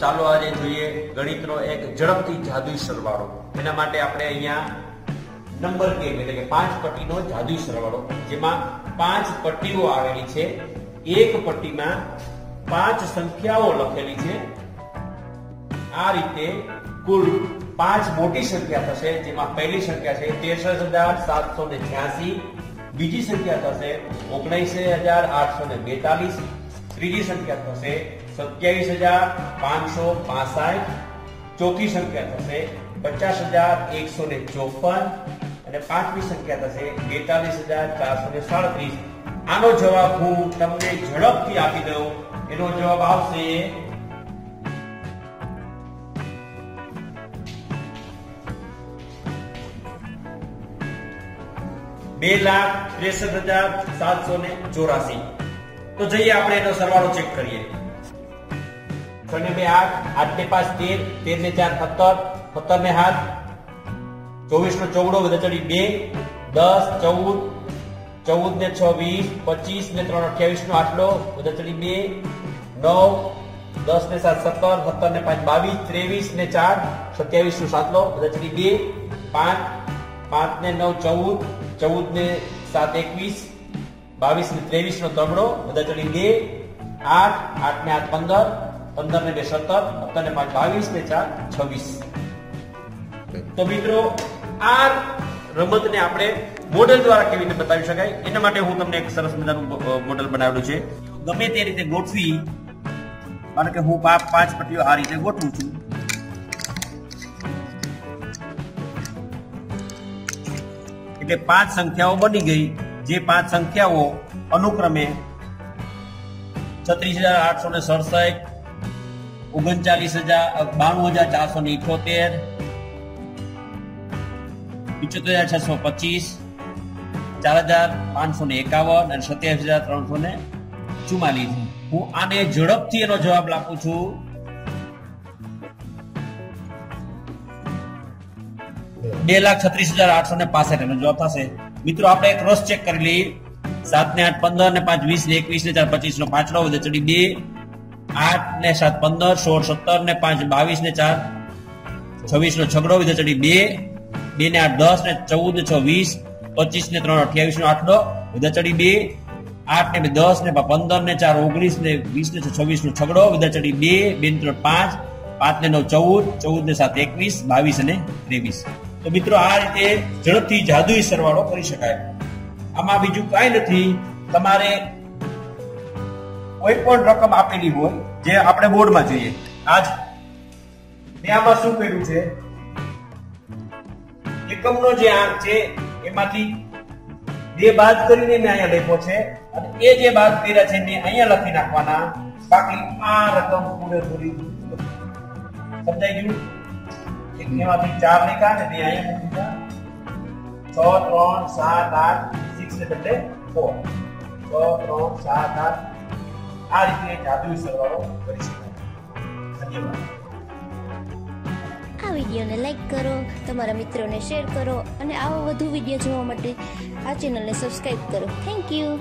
ચાલો આજે જોઈએ ગણિતનો એક ઝડપથી જાદુઈ સરવાળો. એના માટે આપણે અહીંયા નંબર ગેમ એટલે કે પાંચ પટ્ટીનો જાદુઈ સરવાળો. જેમાં પાંચ પટ્ટીઓ આવેલી છે. એક પટ્ટીમાં પાંચ સંખ્યાઓ લખેલી છે. આ રીતે કુલ પાંચ મોટી સંખ્યા થશે, જેમાં પહેલી સંખ્યા છે ત્રેસઠ હજાર સાતસો ને છ્યાસી, બીજી સંખ્યા થશે ઓગણીસ હજાર આઠસો ને બેતાલીસ, ત્રીજી સંખ્યા થશે સત્યાવીસ હજાર પાંચસો પાસઠ. ચોથી સંખ્યા થશે પચાસ હજાર એકસો ને ચોપન અને પાંચમી સંખ્યા થશે બેતાલીસ હજાર ચારસો ને સાડત્રીસ. આનો જવાબ હું તમને ઝડપથી આપી દઉં. એનો જવાબ આવશે બે લાખ ત્રેસઠ હજાર સાતસો ને ચોરાસી. તો જઈએ આપણે એનો સરવાળો ચેક કરીએ. છને બે આઠ આઠ ને પાંચ તેર તેર ને ચાર સત્તર સત્તર ને સાત ચોવીસ નો ચોગડો બધા ચડી બે, દસ, ચૌદ ચૌદ ને છ, વીસ પચીસ ને ત્રણ અઠ્યાવીસ નો આટલો બધા ચડી બે, નવ દસ ને સાત, સત્તર સત્તર ને પાંચ, બાવીસ ત્રેવીસ ને ચાર સત્યાવીસ નો સાતલો બધા ચડી બે, પાંચ પાંચ ને નવ, ચૌદ ચૌદ ને સાત, એકવીસ બાવીસ ને ત્રેવીસ નો તગડો બધા ચડી બે, આઠ આઠ ને આઠ, પંદર પંદર ને બે સત્તર સત્તર ને પાંચ બાવીસ ને ચાર છવ્વીસ. તો મિત્રો, આ રમતને આપણે મોડેલ દ્વારા કેવી રીતે બતાવી શકાય? એના માટે હું તમને એક સરસ મજાનું મોડેલ બનાવેલું છે. ગમે તે રીતે ગોઠવી કારણ કે હું પાંચ પટ્ટીઓ આ રીતે ગોઠવું છું. એટલે પાંચ સંખ્યાઓ બની ગઈ. જે પાંચ સંખ્યાઓ અનુક્રમે છત્રીસ હજાર આઠસો ને સડસઠ ઓગણચાલીસ હજાર બાણું હજાર ચારસો ને ઇઠોતેર. પિચોતેર હજાર છસો પચીસ. ચાર હજાર પાંચસો ને એકાવન અને સત્યાવીસ હજાર ત્રણસો ને ચુમ્માલીસ. હું આને ઝડપથી એનો જવાબ આપું છું. બે લાખ છત્રીસ હજાર આઠસો ને પાસઠ એનો જવાબ થશે. મિત્રો, આપણે ક્રોસ ચેક કરી લઈએ. સાત ને આઠ પંદર ને પાંચ વીસ ને એકવીસ ને ચાર પચીસ નો પાંચડો વધે ચડી બે. આઠ ને સાત, પંદર, સોળ, સત્તર ને પાંચ, બાવીસ ને ચાર છવ્વીસ નો છગડો વિધે ચડી બે બે ને આઠ, દસ ને ચૌદ છ વીસ પચીસ ને ત્રણ અઠ્યાવીસ નો આઠડો વિધે ચડી બે, આઠ ને બે, દસ ને પંદર ને ચાર, ઓગણીસ ને વીસ ને છવ્વીસ નો છગડો વિધે ચડી બે બે ને ત્રણ, પાંચ પાંચ ને નવ, ચૌદ ચૌદ ને સાત, એકવીસ, બાવીસ અને ત્રેવીસ. તો મિત્રો આ રીતે ઝડપથી જાદુઈ સરવાળો કરી શકાય. આમાં બીજું કાંઈ નથી. તમારે કોઈ પણ રકમ આપેલી હોય, જે આપણે બોર્ડમાં જોઈએ. આજ મેં આમાં શું કર્યું છે? એકમનો જે આંક છે, એમાંથી બે બાદ કરીને મેં અહીંયા લખ્યો છે અને એ જે બાદ કર્યા છે, મેં અહીંયા લખી નાખવાના. બાકી આ રકમ પૂરેપૂરી સમજાઈ ગયું? એમાંથી ચાર લેખા ને બે અહીંયા મૂકી છ, ત્રણ, સાત, આઠ સિક્સ બદલે ફોર છ, ત્રણ, સાત, આઠ આ રીતે જાદુઈ સરવાળો કરી શકાય. આ વિડીયોને લાઈક કરો, તમારા મિત્રોને શેર કરો અને આવા વધુ વીડિયો જોવા માટે આ ચેનલને સબસ્ક્રાઈબ કરો. Thank you.